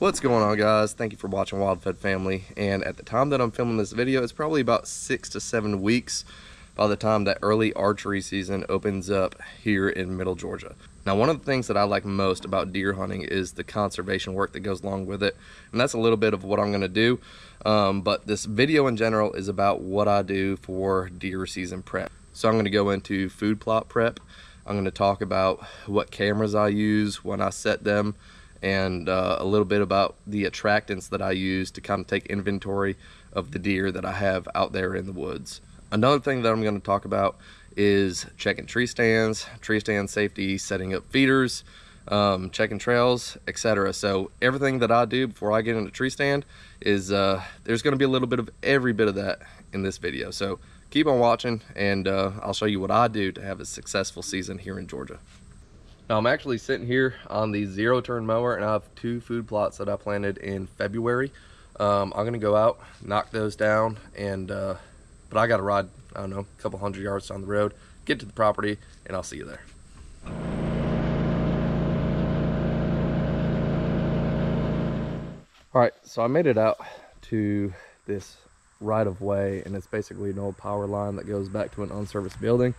What's going on guys? Thank you for watching Wild Fed Family and at the time that I'm filming this video it's probably about six to seven weeks by the time that early archery season opens up here in middle Georgia. Now one of the things that I like most about deer hunting is the conservation work that goes along with it and that's a little bit of what I'm going to do um, but this video in general is about what I do for deer season prep. So I'm going to go into food plot prep. I'm going to talk about what cameras I use when I set them and uh, a little bit about the attractants that I use to kind of take inventory of the deer that I have out there in the woods. Another thing that I'm going to talk about is checking tree stands, tree stand safety, setting up feeders, um, checking trails, etc. So everything that I do before I get in a tree stand is uh, there's going to be a little bit of every bit of that in this video. So keep on watching and uh, I'll show you what I do to have a successful season here in Georgia. Now I'm actually sitting here on the zero turn mower and I have two food plots that I planted in February. Um, I'm gonna go out, knock those down, and uh, but I gotta ride, I don't know, a couple hundred yards down the road, get to the property, and I'll see you there. All right, so I made it out to this right of way and it's basically an old power line that goes back to an unserviced building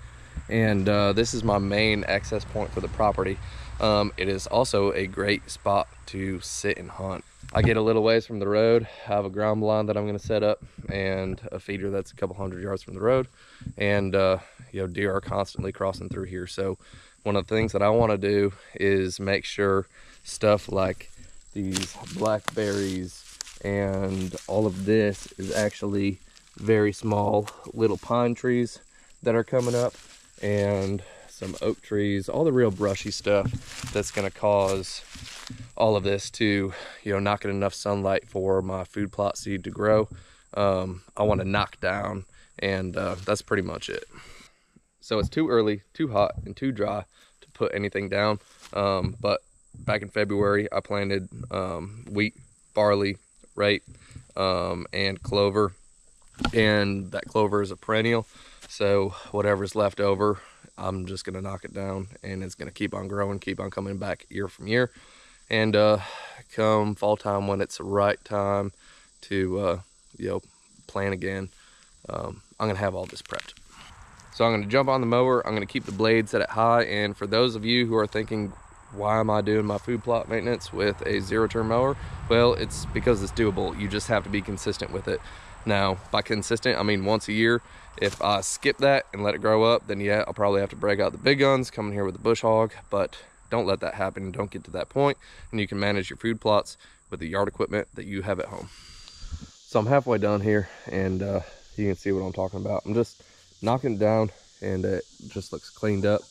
and uh, this is my main access point for the property. Um, it is also a great spot to sit and hunt. I get a little ways from the road, I have a ground blind that I'm gonna set up and a feeder that's a couple hundred yards from the road. And uh, you know, deer are constantly crossing through here. So one of the things that I wanna do is make sure stuff like these blackberries and all of this is actually very small little pine trees that are coming up and some oak trees, all the real brushy stuff that's gonna cause all of this to, you know, not get enough sunlight for my food plot seed to grow. Um, I wanna knock down and uh, that's pretty much it. So it's too early, too hot, and too dry to put anything down. Um, but back in February, I planted um, wheat, barley, rape, um, and clover. And that clover is a perennial. So whatever's left over, I'm just gonna knock it down and it's gonna keep on growing, keep on coming back year from year. And uh, come fall time when it's the right time to, uh, you know, plant again, um, I'm gonna have all this prepped. So I'm gonna jump on the mower, I'm gonna keep the blade set at high. And for those of you who are thinking, why am I doing my food plot maintenance with a zero turn mower? Well, it's because it's doable. You just have to be consistent with it. Now, by consistent, I mean once a year. If I skip that and let it grow up, then yeah, I'll probably have to break out the big guns, come in here with the bush hog, but don't let that happen. Don't get to that point, and you can manage your food plots with the yard equipment that you have at home. So I'm halfway done here, and uh, you can see what I'm talking about. I'm just knocking it down, and it just looks cleaned up,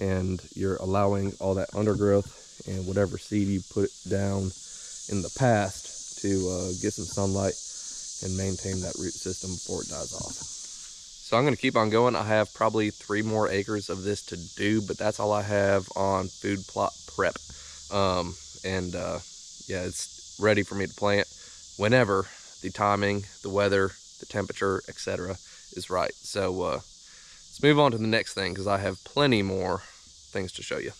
and you're allowing all that undergrowth and whatever seed you put down in the past to uh, get some sunlight and maintain that root system before it dies off. So I'm going to keep on going. I have probably three more acres of this to do, but that's all I have on food plot prep. Um, and uh, yeah, it's ready for me to plant whenever the timing, the weather, the temperature, etc. is right. So uh, let's move on to the next thing because I have plenty more things to show you.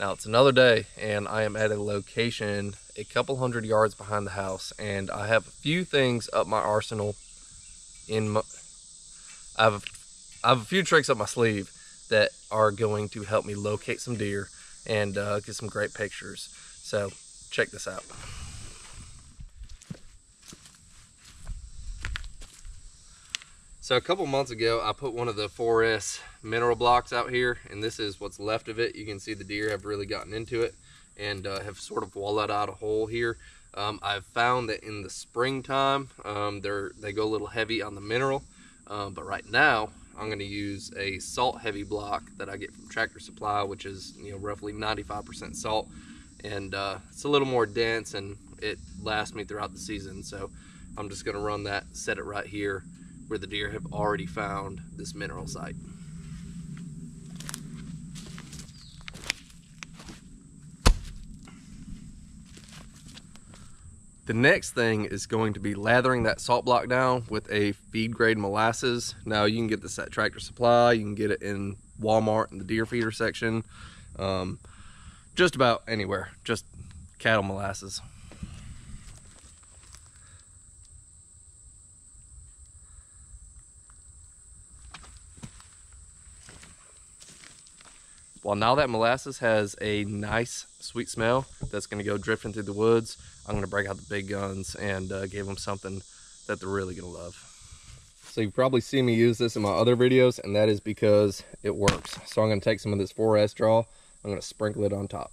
Now it's another day and I am at a location a couple hundred yards behind the house and I have a few things up my arsenal in my, I have, a, I have a few tricks up my sleeve that are going to help me locate some deer and uh, get some great pictures. So check this out. So a couple months ago, I put one of the 4S mineral blocks out here, and this is what's left of it. You can see the deer have really gotten into it and uh, have sort of walled out a hole here. Um, I've found that in the springtime, um, they're, they go a little heavy on the mineral, uh, but right now, I'm going to use a salt heavy block that I get from Tractor Supply, which is you know roughly 95% salt, and uh, it's a little more dense and it lasts me throughout the season. So I'm just going to run that, set it right here where the deer have already found this mineral site. The next thing is going to be lathering that salt block down with a feed grade molasses. Now you can get this at Tractor Supply, you can get it in Walmart in the deer feeder section, um, just about anywhere, just cattle molasses. Well, now that molasses has a nice sweet smell that's going to go drifting through the woods, I'm going to break out the big guns and uh, give them something that they're really going to love. So you've probably seen me use this in my other videos, and that is because it works. So I'm going to take some of this 4S draw, I'm going to sprinkle it on top.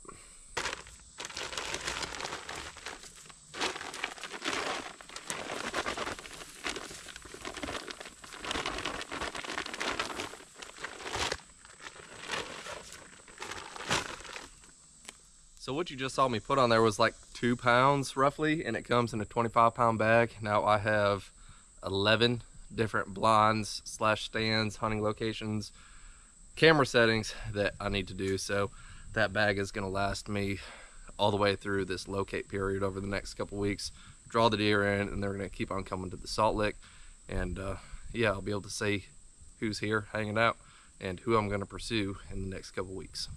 So what you just saw me put on there was like two pounds roughly, and it comes in a 25 pound bag. Now I have 11 different blinds slash stands, hunting locations, camera settings that I need to do. So that bag is gonna last me all the way through this locate period over the next couple weeks. Draw the deer in and they're gonna keep on coming to the salt lick. And uh, yeah, I'll be able to see who's here hanging out and who I'm gonna pursue in the next couple weeks.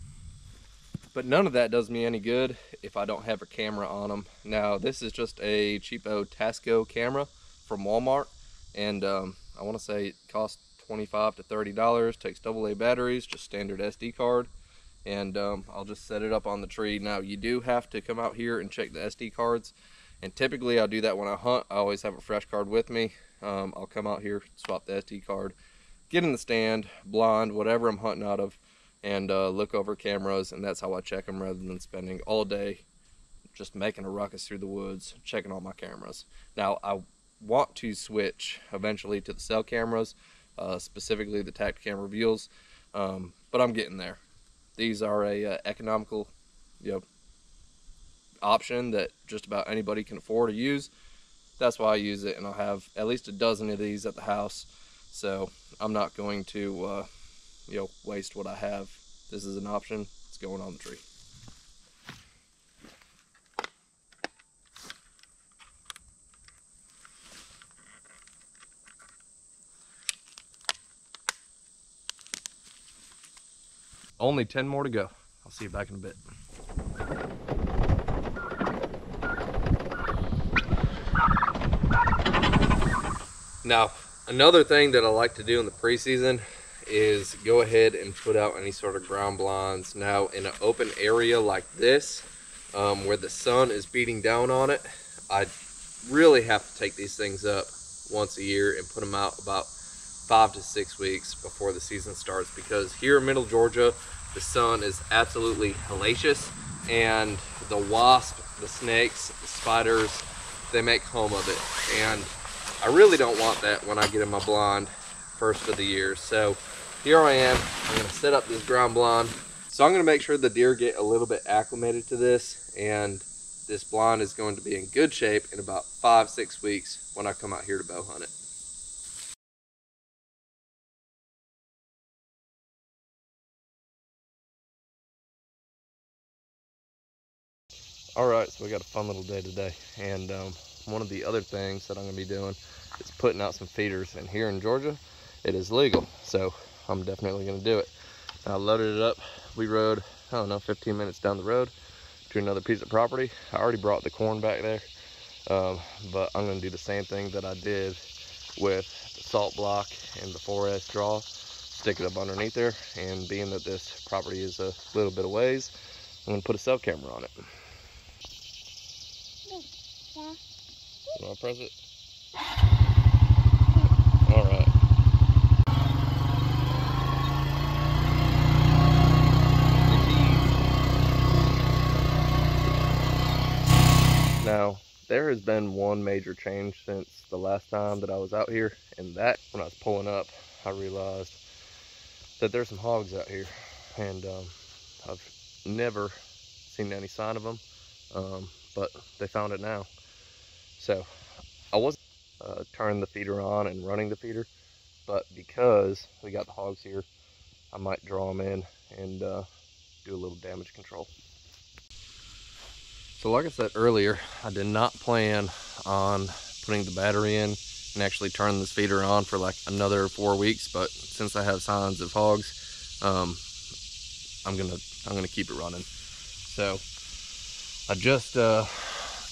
But none of that does me any good if I don't have a camera on them. Now, this is just a cheapo Tasco camera from Walmart. And um, I want to say it costs 25 to $30. Takes AA batteries, just standard SD card. And um, I'll just set it up on the tree. Now, you do have to come out here and check the SD cards. And typically, I'll do that when I hunt. I always have a fresh card with me. Um, I'll come out here, swap the SD card, get in the stand, blind, whatever I'm hunting out of and uh, look over cameras, and that's how I check them rather than spending all day just making a ruckus through the woods, checking all my cameras. Now, I want to switch eventually to the cell cameras, uh, specifically the Tactacam Reveals, um, but I'm getting there. These are a uh, economical, you know, option that just about anybody can afford to use. That's why I use it, and I'll have at least a dozen of these at the house. So I'm not going to uh, you know, waste what I have. This is an option. It's going on the tree. Only 10 more to go. I'll see you back in a bit. Now, another thing that I like to do in the preseason is go ahead and put out any sort of ground blinds. Now in an open area like this, um, where the sun is beating down on it, I really have to take these things up once a year and put them out about five to six weeks before the season starts because here in middle Georgia, the sun is absolutely hellacious and the wasp, the snakes, the spiders, they make home of it. And I really don't want that when I get in my blind first of the year. So here I am. I'm to set up this ground blind. So I'm going to make sure the deer get a little bit acclimated to this and this blind is going to be in good shape in about five, six weeks when I come out here to bow hunt it. All right, so we got a fun little day today. And um, one of the other things that I'm gonna be doing is putting out some feeders. And here in Georgia, it is legal. So I'm definitely gonna do it. I loaded it up. We rode, I don't know, 15 minutes down the road to another piece of property. I already brought the corn back there, um, but I'm gonna do the same thing that I did with the salt block and the 4S draw. Stick it up underneath there, and being that this property is a little bit of ways, I'm gonna put a cell camera on it. Yeah. You wanna press it? All right. Now, there has been one major change since the last time that I was out here, and that, when I was pulling up, I realized that there's some hogs out here, and um, I've never seen any sign of them, um, but they found it now. So, I wasn't uh, turning the feeder on and running the feeder, but because we got the hogs here, I might draw them in and uh, do a little damage control. So like I said earlier, I did not plan on putting the battery in and actually turning this feeder on for like another four weeks. But since I have signs of hogs, um, I'm gonna I'm gonna keep it running. So I just uh,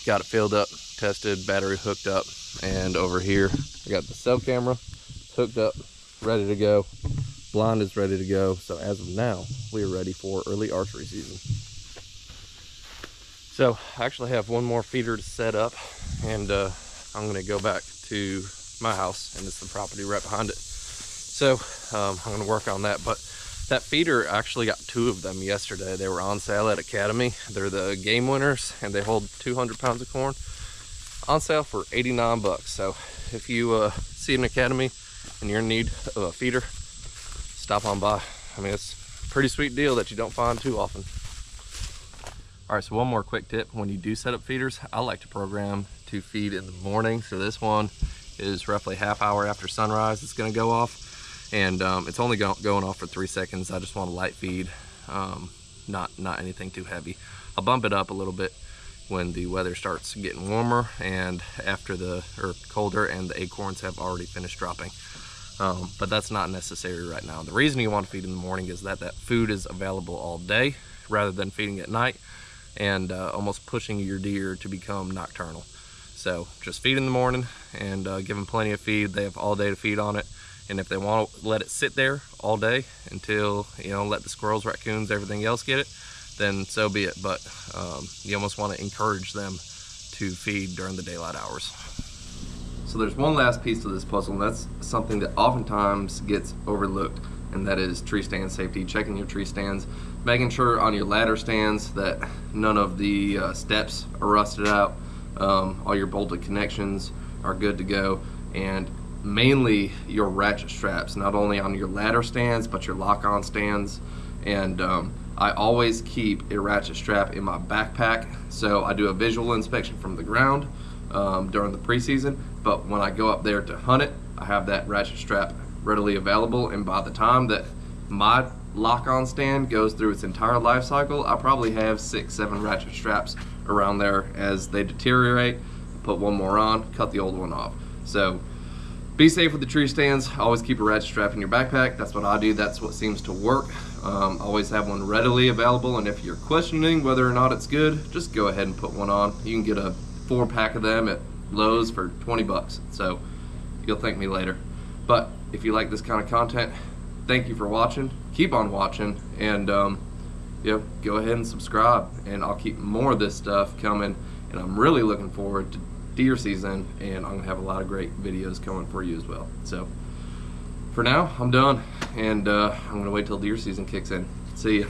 got it filled up, tested, battery hooked up, and over here I got the cell camera hooked up, ready to go. Blind is ready to go. So as of now, we are ready for early archery season. So I actually have one more feeder to set up and uh, I'm gonna go back to my house and it's the property right behind it. So um, I'm gonna work on that. But that feeder actually got two of them yesterday. They were on sale at Academy. They're the game winners and they hold 200 pounds of corn on sale for 89 bucks. So if you uh, see an Academy and you're in need of a feeder, stop on by. I mean, it's a pretty sweet deal that you don't find too often. All right, so one more quick tip. When you do set up feeders, I like to program to feed in the morning. So this one is roughly half hour after sunrise. It's gonna go off and um, it's only go going off for three seconds. I just want a light feed, um, not, not anything too heavy. I'll bump it up a little bit when the weather starts getting warmer and after the, or colder and the acorns have already finished dropping. Um, but that's not necessary right now. The reason you want to feed in the morning is that that food is available all day rather than feeding at night and uh, almost pushing your deer to become nocturnal. So just feed in the morning and uh, give them plenty of feed. They have all day to feed on it. And if they want to let it sit there all day until, you know, let the squirrels, raccoons, everything else get it, then so be it. But um, you almost want to encourage them to feed during the daylight hours. So there's one last piece to this puzzle, and that's something that oftentimes gets overlooked, and that is tree stand safety, checking your tree stands, making sure on your ladder stands that none of the uh, steps are rusted out, um, all your bolted connections are good to go, and mainly your ratchet straps, not only on your ladder stands, but your lock-on stands, and um, I always keep a ratchet strap in my backpack, so I do a visual inspection from the ground um, during the preseason, but when I go up there to hunt it, I have that ratchet strap readily available, and by the time that my lock-on stand goes through its entire life cycle, I probably have six, seven ratchet straps around there as they deteriorate. Put one more on, cut the old one off. So be safe with the tree stands. Always keep a ratchet strap in your backpack. That's what I do. That's what seems to work. Um, always have one readily available. And if you're questioning whether or not it's good, just go ahead and put one on. You can get a four pack of them at Lowe's for 20 bucks. So you'll thank me later. But if you like this kind of content, thank you for watching. Keep on watching and um, yeah, go ahead and subscribe and I'll keep more of this stuff coming and I'm really looking forward to deer season and I'm gonna have a lot of great videos coming for you as well. So for now, I'm done and uh, I'm gonna wait till deer season kicks in. See ya.